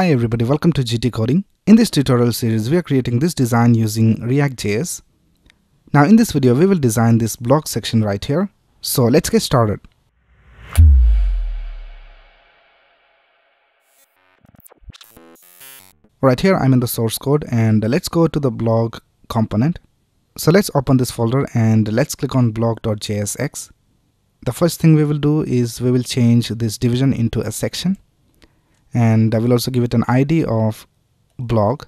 Hi everybody, welcome to GT Coding. In this tutorial series, we are creating this design using React.js. Now in this video, we will design this blog section right here. So let's get started. Right here, I'm in the source code and let's go to the blog component. So let's open this folder and let's click on blog.jsx. The first thing we will do is we will change this division into a section and I will also give it an ID of blog.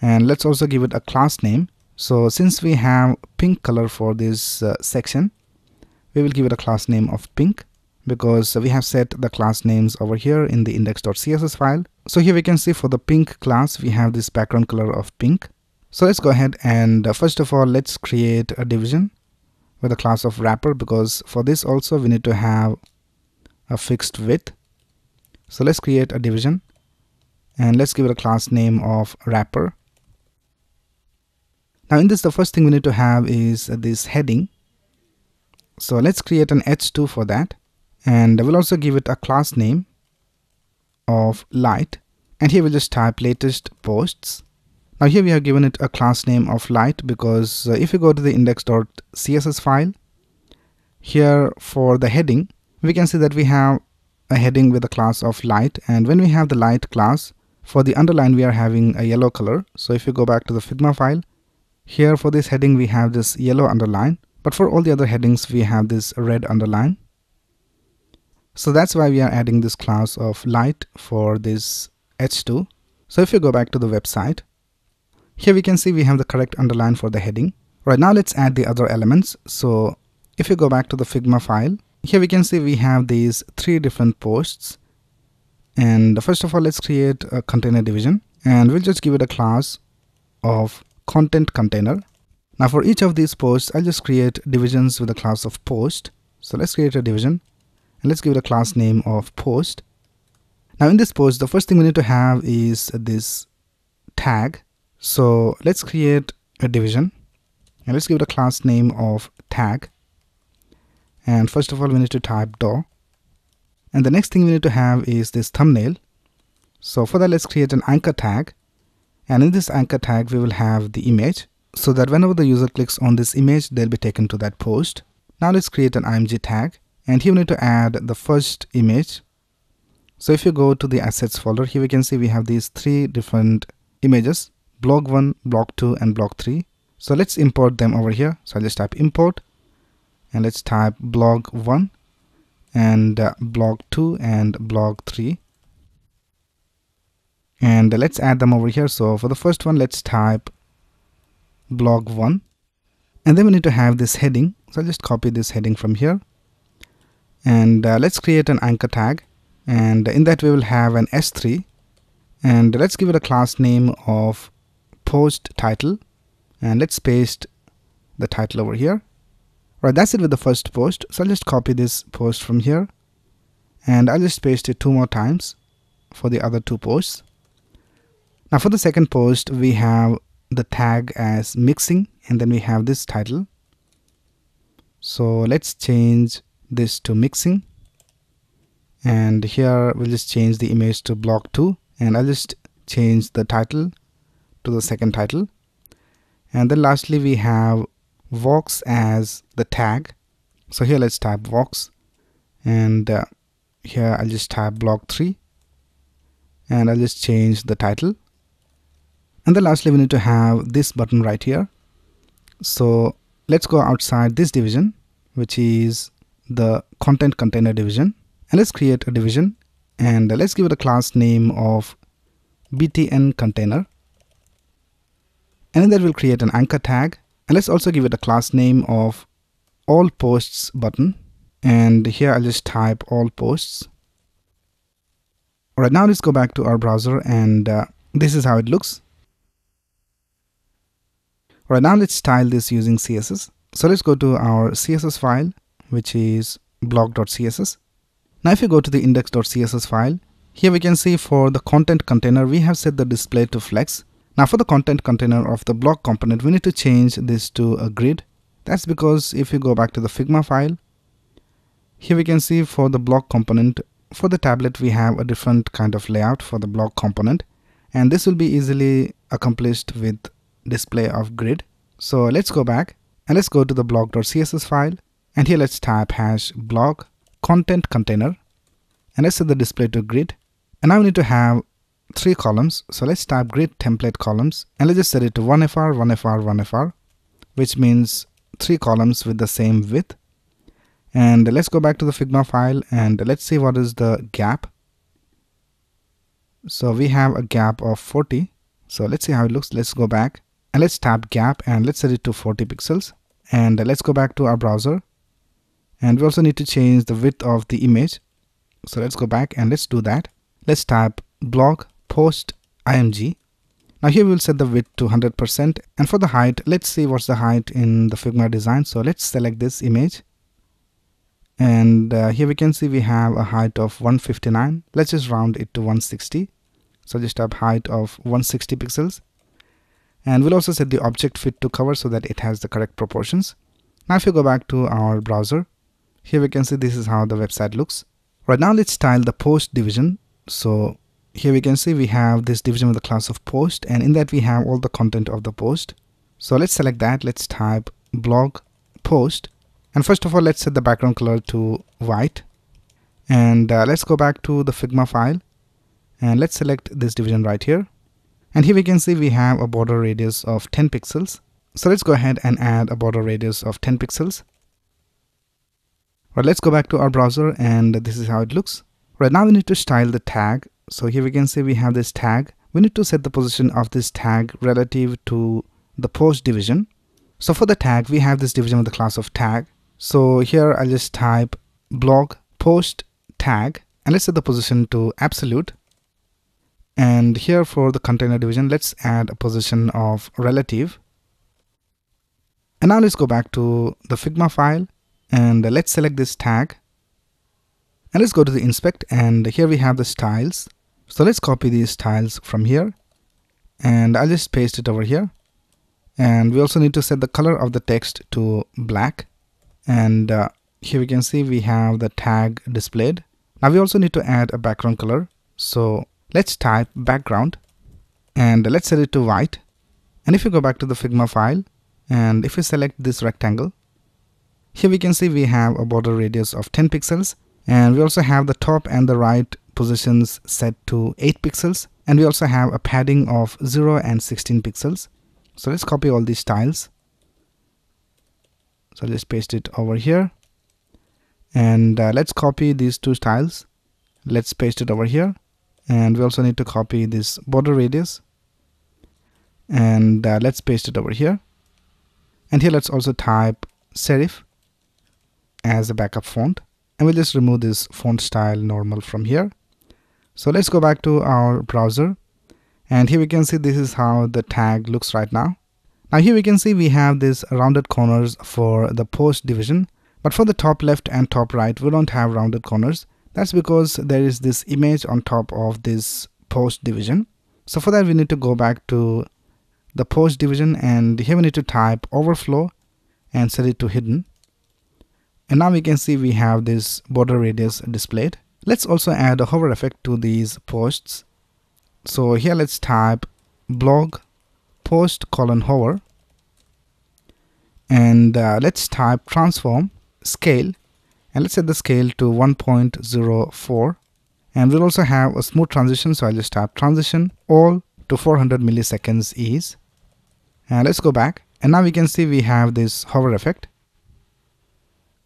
And let's also give it a class name. So since we have pink color for this uh, section we will give it a class name of pink because we have set the class names over here in the index.css file. So here we can see for the pink class we have this background color of pink. So let's go ahead and uh, first of all let's create a division with a class of wrapper because for this also we need to have a fixed width so let's create a division and let's give it a class name of wrapper. Now in this the first thing we need to have is this heading. So let's create an h2 for that and we'll also give it a class name of light and here we'll just type latest posts. Now here we have given it a class name of light because uh, if you go to the index.css file here for the heading we can see that we have a heading with a class of light. And when we have the light class for the underline we are having a yellow color. So if you go back to the figma file here for this heading we have this yellow underline. But for all the other headings we have this red underline. So that's why we are adding this class of light for this h2 so if you go back to the website here we can see we have the correct underline for the heading. Right now let's add the other elements. So if you go back to the figma file here we can see we have these three different posts. And first of all let's create a container division. And we'll just give it a class of content container. Now for each of these posts I'll just create divisions with a class of post. So let's create a division. And let's give it a class name of post. Now in this post the first thing we need to have is this tag. So let's create a division. And let's give it a class name of tag and first of all we need to type do and the next thing we need to have is this thumbnail. So for that let's create an anchor tag. And in this anchor tag we will have the image. So that whenever the user clicks on this image they'll be taken to that post. Now let's create an img tag. And here we need to add the first image. So if you go to the assets folder here we can see we have these three different images. Blog 1 blog 2 and blog 3 so let's import them over here. So i'll just type import and let's type blog 1 and uh, blog 2 and blog 3 and uh, let's add them over here. So for the first one let's type blog 1 and then we need to have this heading. So I'll just copy this heading from here. And uh, let's create an anchor tag. And in that we will have an h3 and let's give it a class name of post title. And let's paste the title over here Right, that's it with the first post. So I'll just copy this post from here and I'll just paste it two more times for the other two posts. Now for the second post, we have the tag as mixing and then we have this title. So let's change this to mixing and here we'll just change the image to blog 2 and I'll just change the title to the second title and then lastly we have vox as the tag. So here let's type vox. And uh, here I'll just type blog 3 and I'll just change the title. And then lastly we need to have this button right here. So let's go outside this division which is the content container division. And let's create a division. And let's give it a class name of btn container. And then that will create an anchor tag and let's also give it a class name of all posts button. And here I'll just type all posts. Alright now let's go back to our browser and uh, this is how it looks. Alright now let's style this using CSS so let's go to our CSS file which is blog.css now if you go to the index.css file here we can see for the content container we have set the display to flex now for the content container of the blog component, we need to change this to a grid. That's because if you go back to the Figma file, here we can see for the blog component, for the tablet we have a different kind of layout for the blog component. And this will be easily accomplished with display of grid. So let's go back and let's go to the blog.css file. And here let's type hash blog content container. And let's set the display to grid. And now we need to have three columns. So let's type grid template columns and let's just set it to 1fr 1fr 1fr which means three columns with the same width. And let's go back to the figma file and let's see what is the gap. So we have a gap of 40 so let's see how it looks. Let's go back and let's tap gap and let's set it to 40 pixels. And let's go back to our browser. And we also need to change the width of the image. So let's go back and let's do that. Let's type blog post img now here we'll set the width to 100% and for the height let's see what's the height in the figma design. So let's select this image. And uh, here we can see we have a height of 159 let's just round it to 160 so just type height of 160 pixels. And we'll also set the object fit to cover so that it has the correct proportions. Now if you go back to our browser here we can see this is how the website looks. Right now let's style the post division. So here we can see we have this division with the class of post and in that we have all the content of the post. So let's select that. Let's type blog post. And first of all let's set the background color to white. And uh, let's go back to the figma file. And let's select this division right here. And here we can see we have a border radius of 10 pixels. So let's go ahead and add a border radius of 10 pixels. Right let's go back to our browser and this is how it looks. Right now we need to style the tag so here we can see we have this tag. We need to set the position of this tag relative to the post division. So for the tag we have this division with the class of tag. So here I'll just type blog post tag and let's set the position to absolute. And here for the container division let's add a position of relative. And now let's go back to the figma file and let's select this tag and let's go to the inspect and here we have the styles. So let's copy these styles from here and I'll just paste it over here. And we also need to set the color of the text to black. And uh, here we can see we have the tag displayed. Now we also need to add a background color. So let's type background and let's set it to white. And if you go back to the figma file and if we select this rectangle here we can see we have a border radius of 10 pixels and we also have the top and the right positions set to 8 pixels. And we also have a padding of 0 and 16 pixels. So let's copy all these styles so let's paste it over here. And uh, let's copy these two styles let's paste it over here. And we also need to copy this border radius. And uh, let's paste it over here. And here let's also type serif as a backup font and we'll just remove this font style normal from here. So let's go back to our browser. And here we can see this is how the tag looks right now. Now here we can see we have these rounded corners for the post division. But for the top left and top right we don't have rounded corners. That's because there is this image on top of this post division. So for that we need to go back to the post division. And here we need to type overflow and set it to hidden. And now we can see we have this border radius displayed. Let's also add a hover effect to these posts. So here let's type blog post colon hover. And uh, let's type transform scale. And let's set the scale to 1.04 and we'll also have a smooth transition. So I'll just type transition all to 400 milliseconds ease. And let's go back. And now we can see we have this hover effect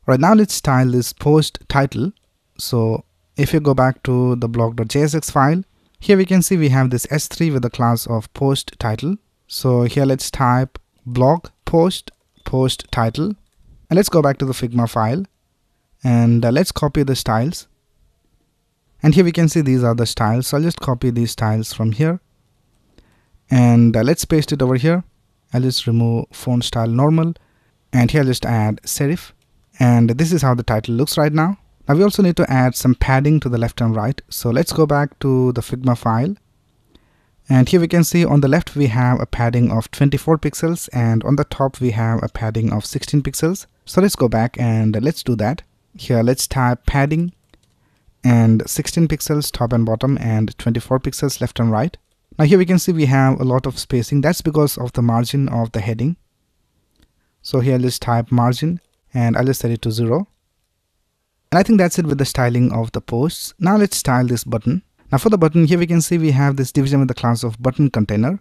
right now let's style this post title so if you go back to the blog.jsx file here we can see we have this h3 with the class of post title so here let's type blog post post title and let's go back to the figma file. And uh, let's copy the styles. And here we can see these are the styles. So I'll just copy these styles from here. And uh, let's paste it over here. I'll just remove font style normal. And here I'll just add serif and this is how the title looks right now. Now we also need to add some padding to the left and right. So let's go back to the figma file. And here we can see on the left we have a padding of 24 pixels and on the top we have a padding of 16 pixels. So let's go back and let's do that. Here let's type padding and 16 pixels top and bottom and 24 pixels left and right. Now here we can see we have a lot of spacing. That's because of the margin of the heading. So here let's type margin and I'll just set it to 0 and I think that's it with the styling of the posts. Now let's style this button. Now for the button here we can see we have this division with the class of button container.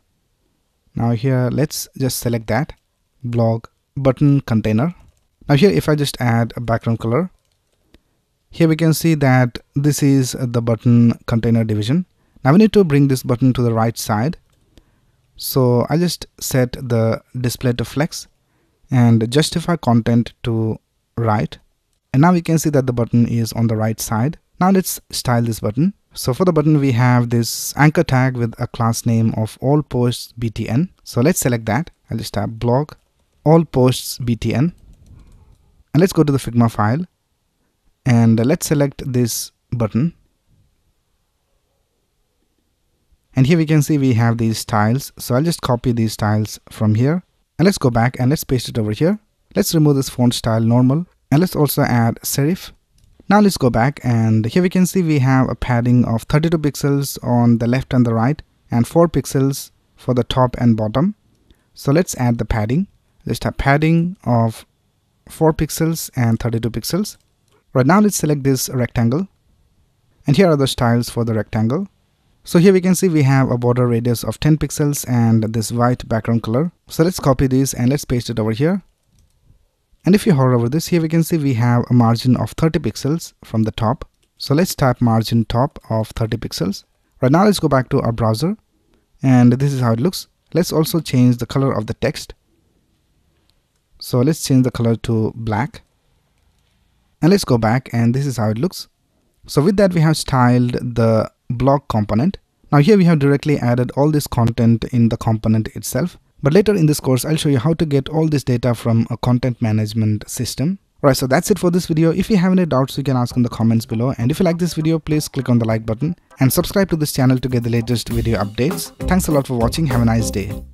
Now here let's just select that. Blog button container. Now here if I just add a background color here we can see that this is the button container division. Now we need to bring this button to the right side. So I just set the display to flex and justify content to right and now we can see that the button is on the right side. Now let's style this button. So for the button we have this anchor tag with a class name of all posts btn so let's select that. I'll just type blog all posts btn and let's go to the figma file. And let's select this button. And here we can see we have these styles. So i'll just copy these styles from here and let's go back and let's paste it over here let's remove this font style normal and let's also add serif now let's go back and here we can see we have a padding of 32 pixels on the left and the right and 4 pixels for the top and bottom. So let's add the padding. Let's have padding of 4 pixels and 32 pixels. Right now let's select this rectangle and here are the styles for the rectangle. So here we can see we have a border radius of 10 pixels and this white background color. So let's copy this and let's paste it over here. And if you hover over this here we can see we have a margin of 30 pixels from the top. So let's type margin top of 30 pixels. Right now let's go back to our browser. And this is how it looks. Let's also change the color of the text. So let's change the color to black. And let's go back and this is how it looks. So with that we have styled the blog component now here we have directly added all this content in the component itself but later in this course, I'll show you how to get all this data from a content management system. Alright, so that's it for this video. If you have any doubts, you can ask in the comments below. And if you like this video, please click on the like button and subscribe to this channel to get the latest video updates. Thanks a lot for watching. Have a nice day.